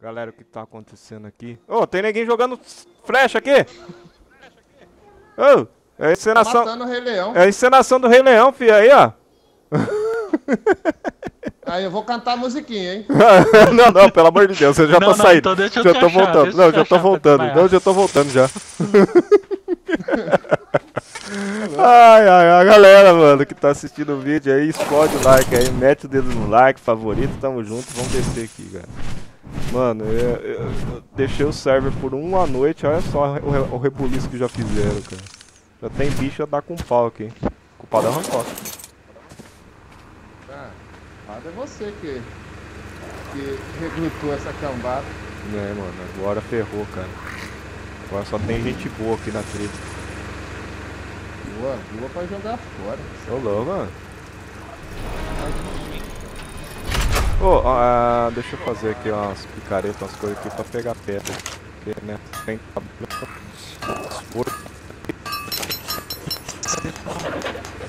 Galera, o que tá acontecendo aqui? Ô, tem ninguém jogando flecha aqui? Ô, é a Tá encenação. matando o Rei Leão. É a encenação do Rei Leão, filho, aí, ó. Aí eu vou cantar a musiquinha, hein? não, não, pelo amor de Deus, eu já Não, tô não, saindo. então deixa eu já te tô achar, voltando. deixa Não, já tô voltando. Não, já tô voltando já. ai, ai, a galera, mano, que tá assistindo o vídeo aí, explode o like aí, mete o dedo no like, favorito, tamo junto, vamos descer aqui, cara. Mano, eu, eu- eu deixei o server por uma noite, olha só o, o rebuliço que já fizeram, cara. Já tem bicho a dar com pau aqui. Culpado é o Hancock. Ah, nada é você que, que recrutou essa cambada. É, mano, agora ferrou, cara. Agora só tem gente boa aqui na tribo. Boa, boa pra jogar fora. Ô louco, mano. Ô, ah, deixa eu fazer aqui umas picaretas, umas coisas aqui pra pegar pedra. Porque, né, tem.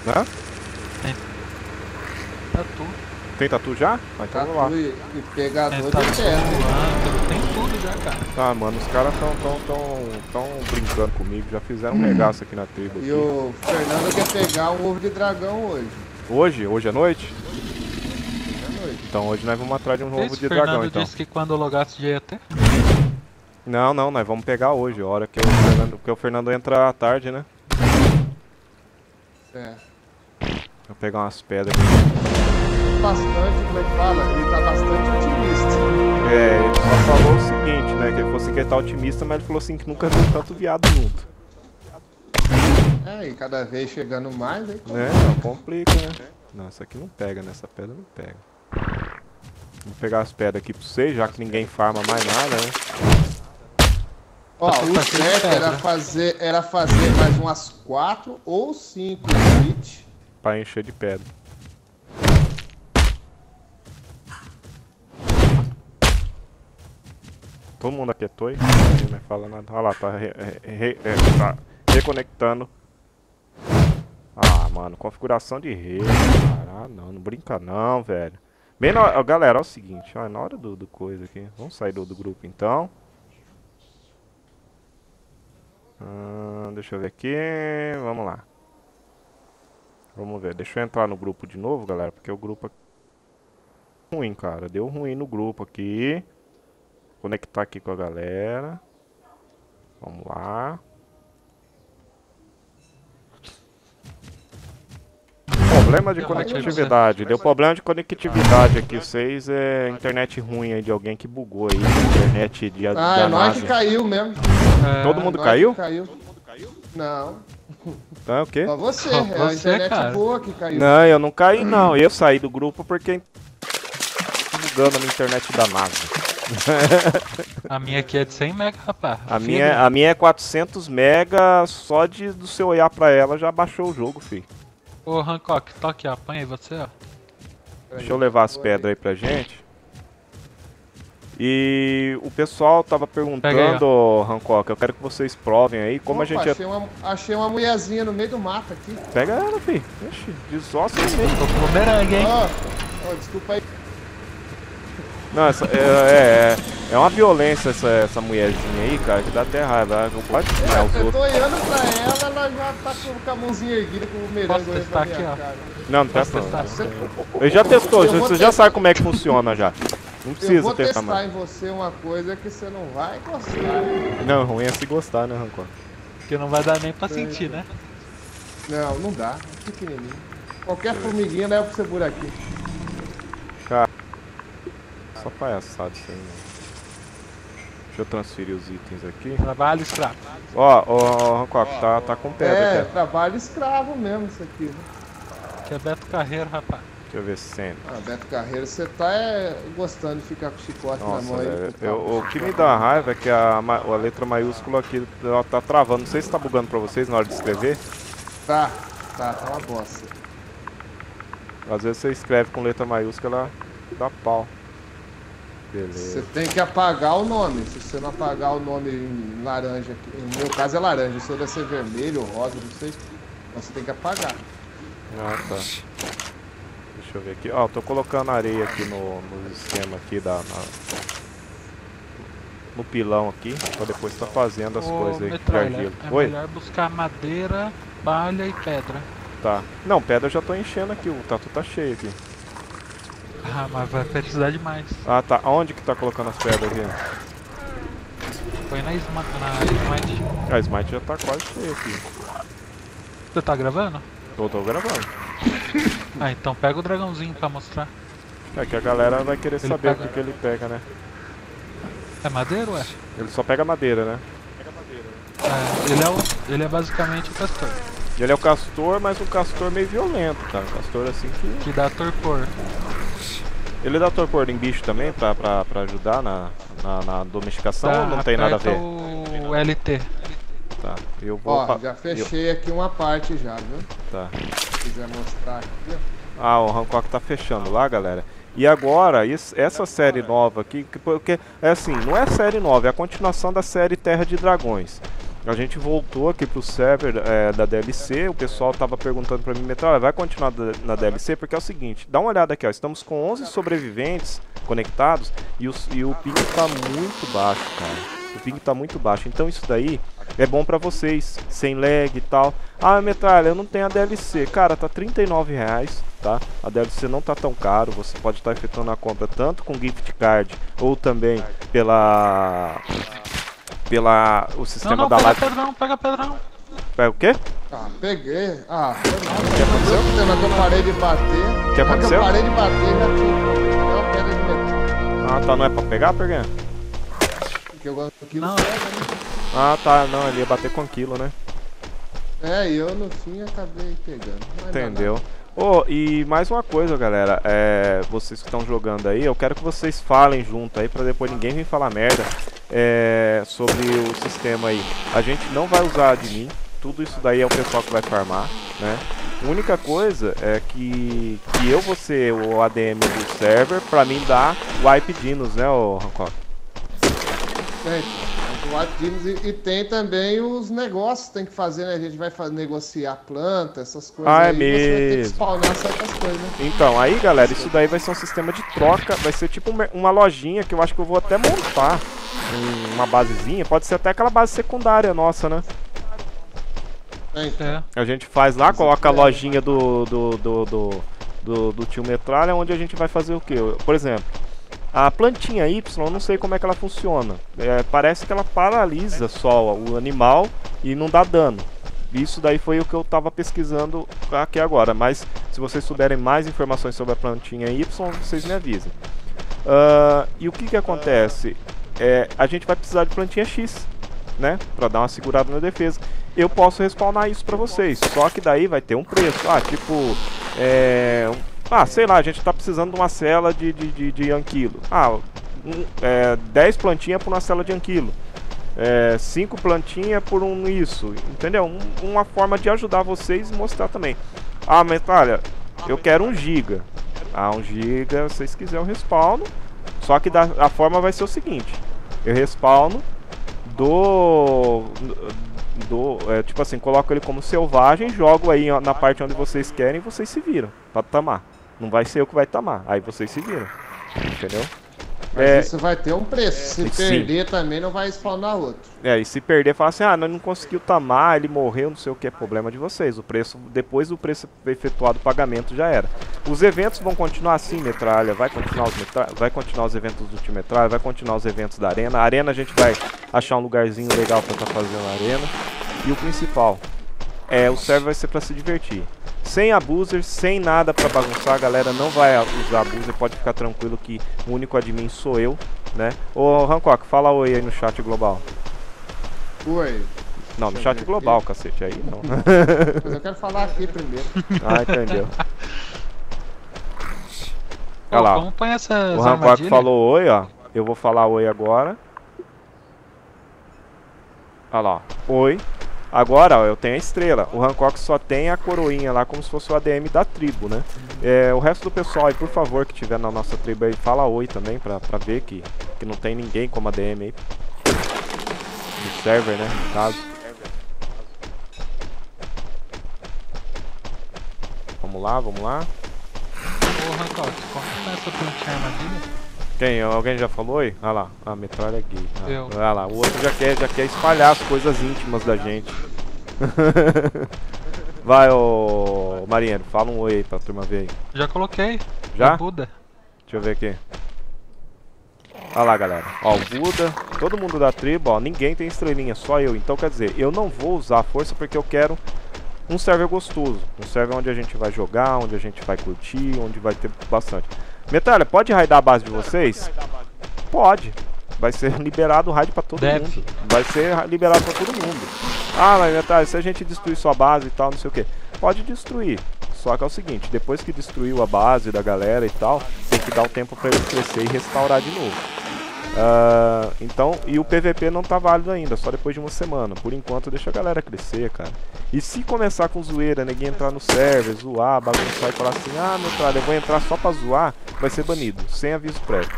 Hã? Tá tudo. Tem tatu já? Ah, então vamos lá. Tatu e, e pegador É, de tá terra. tem tudo já, cara. Ah, mano, os caras tão, tão, tão, tão brincando comigo. Já fizeram um regaço aqui na tribo. E aqui. o Fernando quer pegar um ovo de dragão hoje. Hoje? Hoje à noite? Então hoje nós vamos atrás de um ovo Esse de Fernando dragão, então. disse que quando logasse já ia ter. Não, não, nós vamos pegar hoje, a hora que o Fernando, porque o Fernando entra à tarde, né? É. Vou pegar umas pedras aqui. Bastante, como é que fala? Ele tá bastante otimista. É, ele só falou o seguinte, né? Que ele falou assim que ele tá otimista, mas ele falou assim que nunca viu tanto viado junto. É, e cada vez chegando mais, aí Né? Não, complica, né? Não, essa aqui não pega, nessa pedra não pega. Vou pegar as pedras aqui pra vocês, já que ninguém farma mais nada, né? Ó, Tá o certo era pedra. fazer, era fazer mais umas 4 ou 5 hits. Pra encher de pedra. Todo mundo aquietou aí? Ninguém mais fala nada. Olha lá, tá, re- re- re- é, tá reconectando. Ah, mano, configuração de rede. Cara, ah, não, não brinca não, velho. Bem na ó, galera, é o seguinte, ó, na hora do, do coisa aqui. Vamos sair do, do grupo então. Ah, deixa eu ver aqui. Vamos lá. Vamos ver, deixa eu entrar no grupo de novo, galera, porque o grupo aqui ruim, cara. Deu ruim no grupo aqui. Conectar aqui com a galera. Vamos lá. Problema de conectividade. Deu problema de conectividade aqui. Vocês é internet ruim aí de alguém que bugou aí. Internet de, Ah, da é nós que caiu mesmo. É, Todo mundo Nós caiu? que caiu. Não, Então é o quê? só você. Só é a você, internet cara. boa que caiu. Não, eu não caí não. Eu saí do grupo porque bugando a minha internet da NASA. A minha aqui é de 100 mega, rapaz. A Filho, minha, a minha é 400 mega, só de do seu olhar pra ela já baixou o jogo, fi. Ô, Hancock, toque, apanha aí você, ó. Deixa eu levar as pedras aí pra gente. E o pessoal tava Pega aí, perguntando, Hancock, eu quero que vocês provem aí como a Opa, gente é... achei, uma, achei uma mulherzinha no meio do mato aqui. Pega ela, fi. Ixi, desossa aí mesmo. Tô com bumerangue, hein? Ó, ó, desculpa aí. Não, essa, é, é, é uma violência essa, essa mulherzinha aí, cara, que dá até raiva. Ela não pode os Eu tô olhando pra ela, ela já tá com, a mãozinha erguida com o merengue Posso testar aqui, ó? cara. Não, não testa não. Ele já testou, Eu você já testar. sabe como é que funciona já. Não Eu precisa vou testar testar em você uma coisa que você não vai gostar. Não, ruim é se gostar, né, Rancor? Porque não vai dar nem pra sentir, né? Não, não dá. É pequenininho. Qualquer formiguinha leva pra você por aqui. Só palhaçada isso aí, mano. Deixa eu transferir os itens aqui. Trabalho escravo. Ó, ó, Rancor, tá, tá com pedra É, aqui. ó. trabalho escravo mesmo isso aqui. Né? Que é Beto Carreiro, rapaz. Deixa eu ver se sente. Ah, Beto Carreiro, você tá é, gostando de ficar com chicote Nossa, na mão aí. pro eu- o que me dá raiva é que a, a letra maiúscula aqui ela tá travando. Não sei se tá bugando pra vocês na hora de escrever. Tá, tá, tá uma bosta. Às vezes você escreve com letra maiúscula, ela dá pau. Você tem que apagar o nome. Se você não apagar o nome em laranja, aqui- no meu caso é laranja, o seu deve ser vermelho ou rosa, não sei. Então você tem que apagar. Ah, tá. Deixa eu ver aqui. Ó, tô colocando areia aqui no, no esquema aqui da... na- no pilão aqui, pra depois tá fazendo as Ô, coisas aí de Metralha, argila. é Oi? melhor buscar madeira, palha e pedra. Tá. Não, pedra eu já tô enchendo aqui, o tatu tá cheio aqui. Ah, mas vai precisar de mais. Ah, tá. Aonde que tá colocando as pedras aqui? Foi na, Sma na Smite. A Smite já tá quase cheia aqui. Você tá gravando? Eu tô gravando. Ah, então pega o dragãozinho pra mostrar. É que a galera vai querer Ele saber pega- o que, que ele pega, né? É madeira, ué? Ele só pega madeira, né? É, ele, é o, ele é basicamente o castor, ele é o castor, mas um castor meio violento, cara. Um castor assim que. que dá torpor. Ele dá torpor em bicho também pra, pra, pra ajudar na, na, na domesticação Tá, ou não tem nada a ver? o LT. Tá. Eu vou. Ó, pa- já eu- fechei aqui uma parte já, viu? Tá. Se quiser mostrar aqui, ó. Ah, o Hancock tá fechando lá, galera. E agora, is- essa série nova aqui, que- porque é assim, não é série nova, é a continuação da série Terra de Dragões. A gente voltou aqui pro server é, da DLC, o pessoal tava perguntando pra mim, Metralha, vai continuar na DLC? Porque é o seguinte, dá uma olhada aqui, ó, estamos com 11 sobreviventes conectados e, e o ping tá muito baixo, cara. O ping tá muito baixo, então isso daí é bom pra vocês, sem lag e tal. Ah, Metralha, eu não tenho a DLC. Cara, tá 39 reais, tá? A DLC não tá tão caro, você pode estar efetuando a compra tanto com gift card ou também pela pela o Não, sistema não, da pega live. pedrão, pega pedrão. Pega o quê? Ah, peguei. Ah, foi mal. O que aconteceu? Na que eu parei de bater. que Na hora que aconteceu? eu parei de bater, já tinha uma pedra de metal. Ah, tá, não é pra pegar, pegar? Porque eu gosto daquilo. Não. pega, né? Ah, tá, não, ele ia bater com aquilo, né? É, e eu no fim acabei pegando. Não é Entendeu? Oh, e mais uma coisa, galera, é, vocês que estão jogando aí, eu quero que vocês falem junto aí pra depois ninguém vir falar merda é, sobre o sistema aí. A gente não vai usar admin, tudo isso daí é o pessoal que vai farmar, né? A única coisa é que, que eu vou ser o ADM do server pra mim dar wipe dinos, né, ô Hancock? Tem, tem o Atinos e, e tem também os negócios que tem que fazer, né? A gente vai negociar planta, essas coisas Ah, é aí. Mesmo. spawnar certas coisas, né? Então, aí galera, isso daí vai ser um sistema de troca, vai ser tipo um uma lojinha que eu acho que eu vou até montar uma basezinha, pode ser até aquela base secundária nossa, né? É, então. É. A gente faz lá, coloca a lojinha do, do, do, do, do, do tio Metralha, onde a gente vai fazer o quê? Por exemplo, a plantinha Y, eu não sei como é que ela funciona. É, parece que ela paralisa só o animal e não dá dano. Isso daí foi o que eu tava pesquisando aqui agora. Mas se vocês souberem mais informações sobre a plantinha Y, vocês me avisem. Ah, e o que que acontece? É, a gente vai precisar de plantinha X, né? Pra dar uma segurada na defesa. Eu posso respawnar isso pra vocês. Só que daí vai ter um preço. Ah, tipo. É, ah, sei lá, a gente tá precisando de uma cela de, de, de, de anquilo. Ah, um, é, 10 plantinhas por uma cela de anquilo. É, 5 plantinhas por um isso. Entendeu? Um- uma forma de ajudar vocês e mostrar também. Ah, mas olha, eu quero um giga. Ah, um giga, se vocês quiserem eu respawno. Só que da, a forma vai ser o seguinte. Eu respawno do do é, tipo assim, coloco ele como selvagem, jogo aí na parte onde vocês querem e vocês se viram pra tamar. Não vai ser eu que vai tamar, aí vocês se viram. Entendeu? Mas É, isso vai ter um preço. Se Sim. perder também não vai spawnar outro. é, e se perder, fala assim: "Ah, não conseguiu tamar, ele morreu, não sei o que, é problema de vocês. O preço depois do preço efetuado o pagamento já era. Os eventos vão continuar assim, metralha, vai continuar os metra... vai continuar os eventos do time metralha, vai continuar os eventos da arena. A arena a gente vai achar um lugarzinho legal pra estar fazendo a arena. E o principal, é o server vai ser pra se divertir. Sem abuser, sem nada pra bagunçar, a galera não vai usar abuser, pode ficar tranquilo que o único admin sou eu, né? Ô Hancock, fala oi aí no chat global. Oi. Não, no chat global, aqui. cacete, aí não. Mas eu quero falar aqui primeiro. ah, entendeu. Pô, Olha lá, Como põe essas o Hancock falou oi, ó. Eu vou falar oi agora. Olha lá, oi. Agora, ó, eu tenho a estrela. O Hancock só tem a coroinha lá, como se fosse o ADM da tribo, né? É, o resto do pessoal aí, por favor, que tiver na nossa tribo aí, fala oi também, pra, pra ver que, que não tem ninguém como ADM aí. No server, né, no caso. Vamos lá, vamos lá. Ô, Hancock, como põe essa plantinha armadilha? Quem? Alguém já falou aí? Ah lá, a metralha é gay. Ah, Eu. Ah lá, o outro já quer, já quer espalhar as coisas íntimas da gente. Vai, ô Marinheiro, fala um oi aí pra turma ver aí. Já coloquei. Já? O Buda. Deixa eu ver aqui. Olha lá, galera. Ó, o Buda, todo mundo da tribo, ó, ninguém tem estrelinha, só eu. Então, quer dizer, eu não vou usar a força porque eu quero um server gostoso. Um server onde a gente vai jogar, onde a gente vai curtir, onde vai ter bastante. Metralha, pode raidar a base de vocês? Pode. Vai ser liberado o raid pra todo Deve. mundo. Vai ser ra- liberado pra todo mundo. Ah, mas Metralha, se a gente destruir sua base e tal, não sei o que. Pode destruir. Só que é o seguinte, depois que destruiu a base da galera e tal, tem que dar um tempo pra ele crescer e restaurar de novo. Ah, então, e o PVP não tá válido ainda, só depois de uma semana. Por enquanto, deixa a galera crescer, cara. E se começar com zoeira, ninguém entrar no server, zoar, bagunçar e falar assim: ah, meu cara, eu vou entrar só pra zoar, vai ser banido, sem aviso prévio.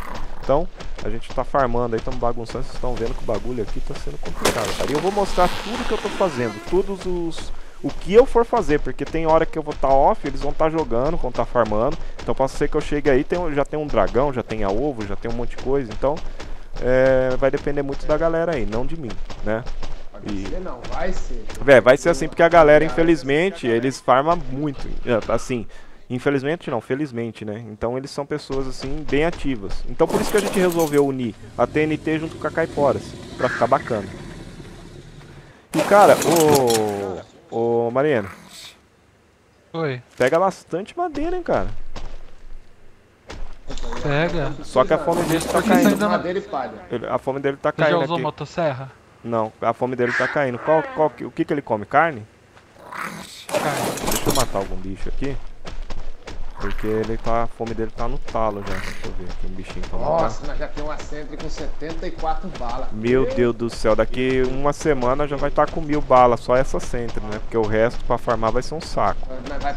Então, a gente tá farmando aí, estamos bagunçando, vocês estão vendo que o bagulho aqui tá sendo complicado, cara. E eu vou mostrar tudo que eu tô fazendo, todos os. O que eu for fazer, porque tem hora que eu vou estar off, eles vão estar jogando, vão estar farmando. Então pode ser que eu chegue aí, tem, já tem um dragão, já tem a ovo, já tem um monte de coisa. Então é, vai depender muito da galera aí, não de mim, né? E- ser, não, vai ser. Vai ser assim porque a galera, infelizmente, eles farmam muito. é, Assim, infelizmente não, felizmente, né? Então eles são pessoas, assim, bem ativas. Então por isso que a gente resolveu unir a TNT junto com a Caiporas, pra ficar bacana. E cara, ô. Ô, Mariana, Oi. pega bastante madeira, hein, cara. Pega. Só que a fome dele tá caindo. A fome dele tá Você já caindo usou aqui. motosserra? Não, a fome dele tá caindo. Qual, qual, que- o que que ele come? Carne? Carne. Deixa eu matar algum bicho aqui. Porque ele tá, a fome dele tá no talo já. Deixa eu ver aqui um bichinho pra matar. Nossa, nós já temos uma Sentry com 74 balas. Meu Deus do céu, daqui uma semana já vai estar com mil balas, só essa Sentry, né? Porque o resto pra farmar vai ser um saco. Nós nós vai,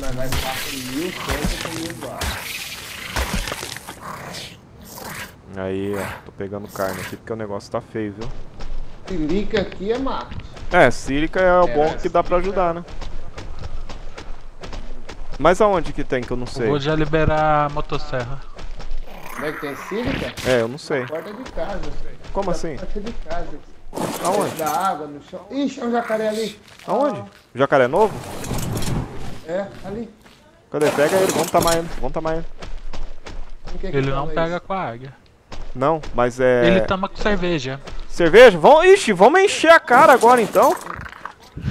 nós vai ficar com mil Sentry com mil balas. Aí, ó, tô pegando carne aqui porque o negócio tá feio, viu? Silica aqui é mato. É, sílica é o É, bom que dá pra ajudar, né? Mas aonde que tem que eu não sei? Vou já liberar a motosserra. Como é que tem sílica? É, eu não sei. Porta de casa. Como assim? Porta de casa. Aonde? Da água no chão. Ixi, é um jacaré ali. Aonde? Jacaré novo? É, ali. Cadê? Pega ele, vamos tamar ele, vamos tamar ele. Quem que é que Ele não pega isso? com a águia. Não, mas é. Ele tama com cerveja. Cerveja? Vamos, ixi, vamos encher a cara agora então.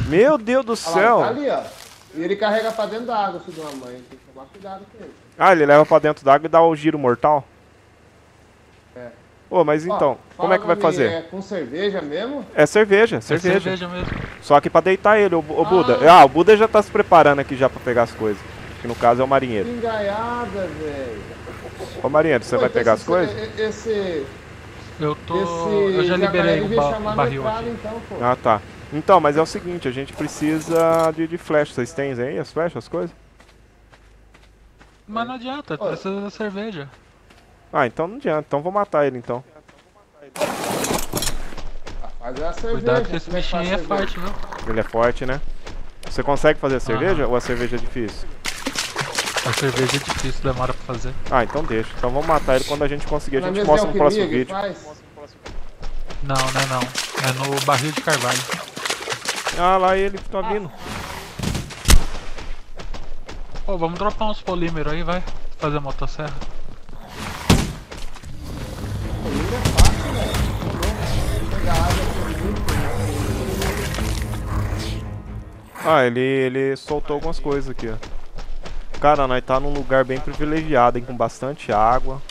Meu Deus do Olha lá, céu. tá ali, ó. E ele carrega pra dentro da água, filho de uma mãe. Tem que tomar cuidado com ele. Ah, ele leva pra dentro d'água e dá o giro mortal? É. Ô, mas Ó, então, como é que vai fazer? É com cerveja mesmo? É cerveja, É cerveja. cerveja mesmo. Só que pra deitar ele, o, o Buda. Ah, o Buda já tá se preparando aqui já pra pegar as coisas. Que no caso é o marinheiro. Engaiada, velho. Ô marinheiro, você Pô, vai então pegar as coisas? Esse. Eu tô. Esse. Eu já liberei o, ba barril aqui. então, pô. Ah, tá. Então, mas é o seguinte, a gente precisa de, de flash. Vocês têm aí as flechas, as coisas? Mas não adianta, Ô. precisa da cerveja. Ah, então não adianta. Então vou matar ele então. Faz a cerveja. Cuidado que esse é bichinho é forte, viu? Ele é forte, né? Você consegue fazer a cerveja ou a cerveja é difícil? A cerveja é difícil, demora pra fazer. Ah, então deixa. Então vamos matar ele quando a gente conseguir. A gente mostra no próximo vídeo. Não, não é não. É no barril de carvalho. Ah, lá ele tá vindo. Pô, vamos dropar uns polímeros aí, vai. Fazer a motosserra. Polímero é fácil, velho. Bom. Pegar água aqui muito. Ah, ele, ele soltou algumas coisas aqui, ó. Cara, nós tá num lugar bem privilegiado, hein? Com bastante água.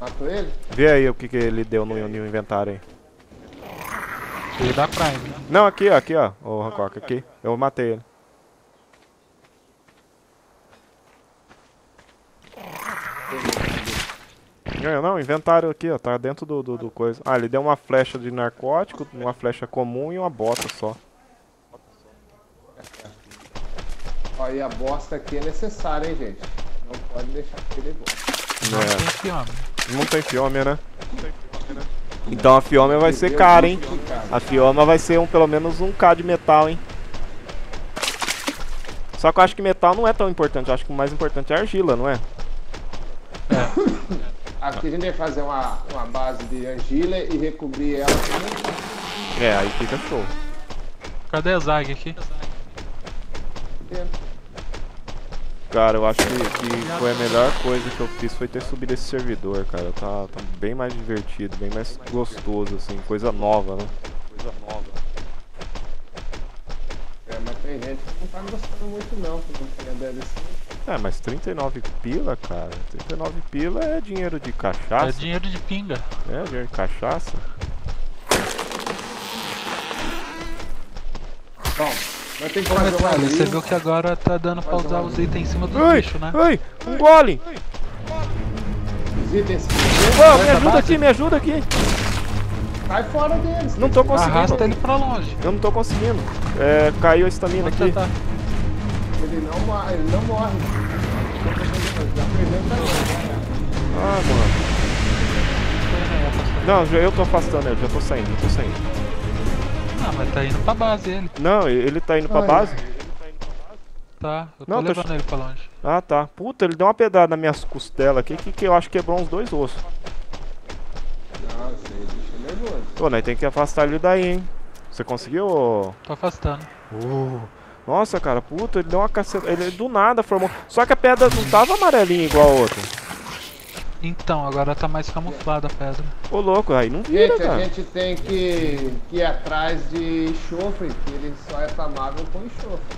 Matou ele? Vê aí o que, que ele deu no, no inventário aí. Ele dá Prime. Não, aqui, ó, aqui, ó. O Hancock, aqui. Eu matei ele. Não, não, inventário aqui, ó. Tá dentro do, do, do coisa. Ah, ele deu uma flecha de narcótico, uma flecha comum e uma bota só. E a bosta aqui é necessária, hein, gente? Não pode deixar perder bosta. Não É. tem esse homem. Não tem fiômia, né? Então a fiômia vai ser cara, hein? A fioma vai ser um, pelo menos um K de metal, hein? Só que eu acho que metal não é tão importante. Eu acho que o mais importante é a argila, não é? Aqui a gente vai fazer uma, uma base de argila e recobrir ela com É, aí fica show. Cadê a Zag aqui? dentro. Cara, eu acho que, que foi a melhor coisa que eu fiz foi ter subido esse servidor, cara. Tá, tá bem mais divertido, bem mais gostoso, assim, coisa nova, né? Coisa nova. É, mas tem gente que não tá gostando muito não, que não tem a DLC. É, mas 39 pila, cara. 39 pila é dinheiro de É cachaça. dinheiro de pinga. É, dinheiro de cachaça. Bom, nós temos que fazer uma Metralha, você viu que agora tá dando pra usar os itens em cima do Ai, bicho, né? ai, um golem! Os itens. Ô, me ajuda aqui, me ajuda aqui! Sai fora deles. Não tô conseguindo. Arrasta ele pra longe. Eu não tô conseguindo. É, caiu a estamina aqui. tentar. Ele não, mo- ele não morre. Já perdeu o tamanho. Ah, mano. Não, já- eu tô afastando ele, já tô saindo, já tô saindo. Ah, mas tá indo pra base ele. Não, ele tá indo pra Ai. base? Tá, eu tô Não, tô levando ele pra longe. Ah, tá. Puta, ele deu uma pedrada nas minhas costelas aqui que, que eu acho que quebrou uns dois ossos. Aí, bicho é nervoso. Pô, nós tem que afastar ele daí, hein? Você conseguiu? Tô afastando. Uh, Nossa, cara, puta, ele deu uma caceta. Ele do nada formou. Só que a pedra não tava amarelinha igual a outra. Então, agora tá mais camuflada a pedra. Ô, louco, aí não vira, Gente, a cara. gente tem que, que ir atrás de enxofre, que ele só é tamável com enxofre.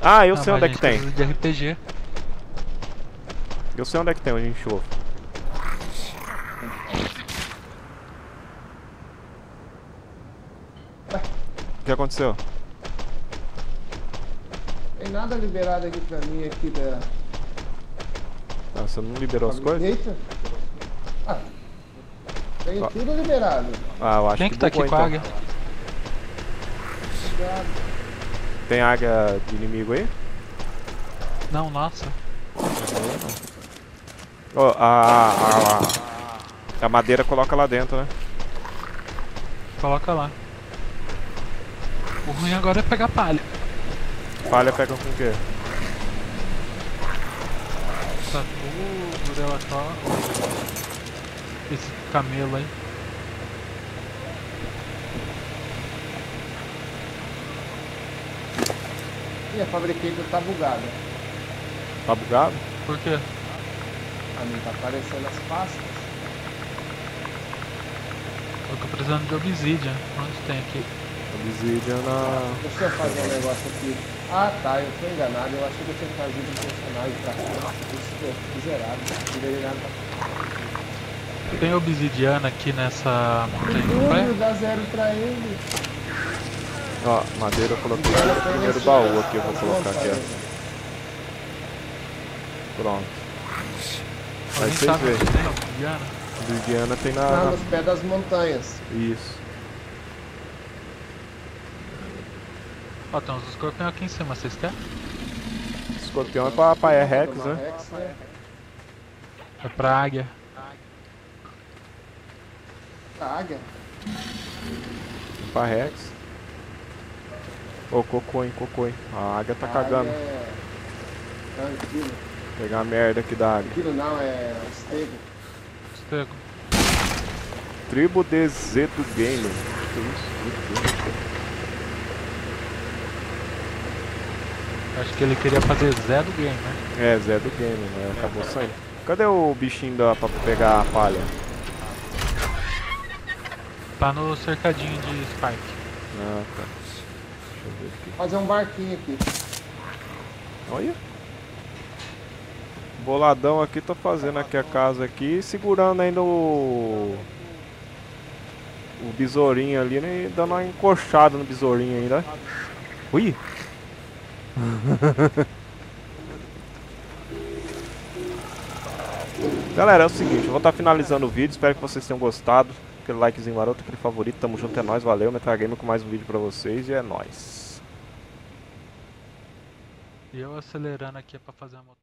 Ah, eu Não, sei onde a é que tem. de RPG. Eu sei onde é que tem o enxofre. O que aconteceu? Tem nada liberado aqui pra mim aqui da. Ah, você não liberou as coisas? Tem Ah. tudo liberado. Ah, eu acho Quem que tá bugou, aqui com a então. águia? Obrigado. Tem águia de inimigo aí? Não, nossa. Ó, a, a, a, a madeira coloca lá dentro, né? Coloca lá. O ruim agora é pegar palha. Palha pega com o quê? Tatu, Durelacó. Esse camelo aí. Ih, a fabricator tá bugada. Tá bugado? Por quê? A mim tá aparecendo as pastas. Eu tô precisando de obsidian. Onde tem aqui? Obsidian na... Deixa eu fazer um negócio aqui. Ah tá, eu tô enganado. Eu achei que eu tinha trazido um personagem pra cá. Isso que é miserável. Não deveria nada pra Tem obsidiana aqui nessa montanha? Tudo dá zero pra ele. Ó, madeira eu coloquei aqui no primeiro baú aqui, eu vou colocar aqui, ó. Pronto. Aí Alguém vocês tem obsidiana? Obsidiana tem na... Na- nos pés das montanhas. Isso. Ó, tem uns escorpião aqui em cima, vocês querem? Escorpião é pra, pra é Rex, né? Rex, né? É pra águia. A águia. Pra Rex. Ô, cocô, hein, cocô, hein. A águia tá A cagando. águia É... é. Pegar a merda aqui da águia. Anquilo não, é estego. Estego. Tribo de Zeto Gamer. Que isso? Acho que ele queria fazer Zé do game, né? É, Zé do Gamer, né? Acabou saindo. Cadê o bichinho da, pra pegar a palha? Tá no cercadinho de Spike. Ah, tá. Deixa eu ver aqui. Fazer um barquinho aqui. Olha. Boladão aqui, tô fazendo aqui a casa aqui, segurando ainda o... O besourinho ali, né? e Dando uma encoxada no besourinho ainda. Ui! Galera, é o seguinte, eu vou estar finalizando o vídeo, espero que vocês tenham gostado. Aquele likezinho maroto, aquele favorito, tamo junto, é nóis, valeu, Metal Gamer com mais um vídeo pra vocês e é nóis. E eu acelerando aqui é pra fazer a moto.